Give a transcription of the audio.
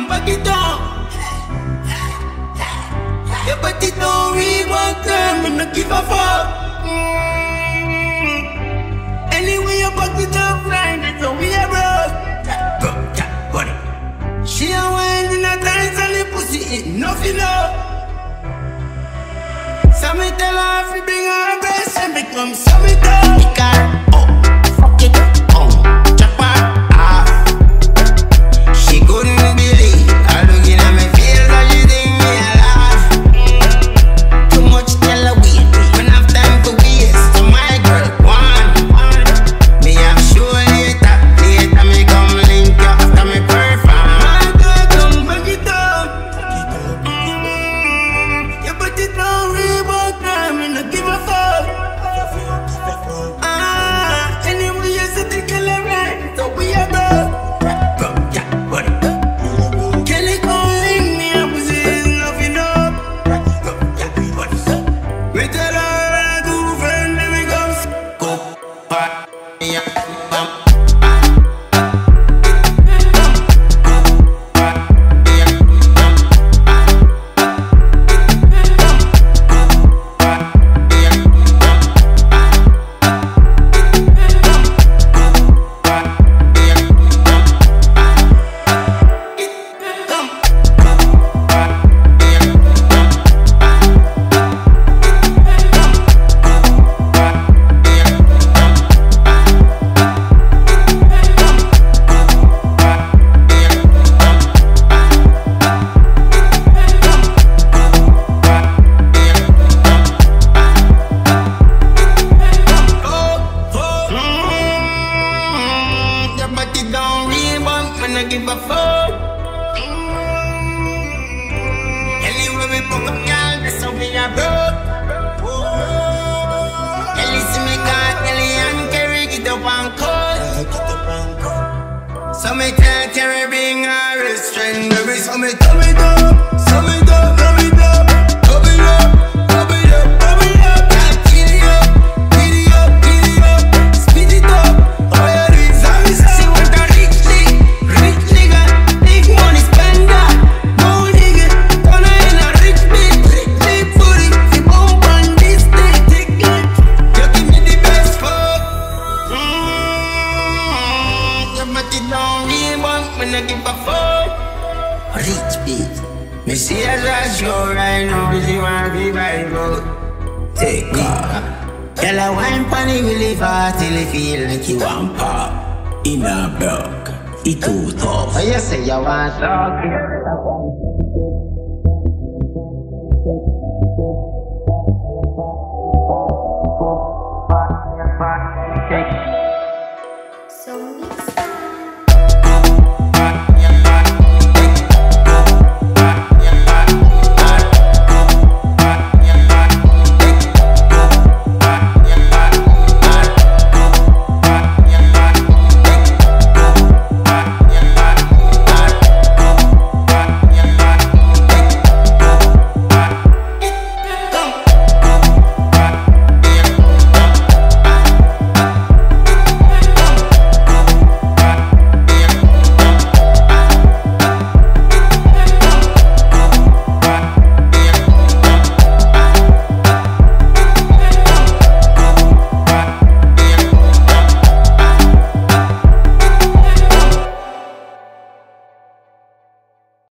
come back it down. Yeah, but it don't one time, and not give a fuck. Mm. Anyway, you back it up, right? That's how we are buddy. She a wine in a dance and the pussy eat nothing up. So me tell her if you bring her breast and become summit up. Pick Girl, we are broke. Ellie see me Ellie and get. So me can't carry bring her restraint, baby. So me it up, thumb it Rich bitch, me see her as show right now, she want be Bible. Take her. Girl, I wine pon the willy fast till you feel like you want pop. In a broke, it too tough. Oh, you say you want talk?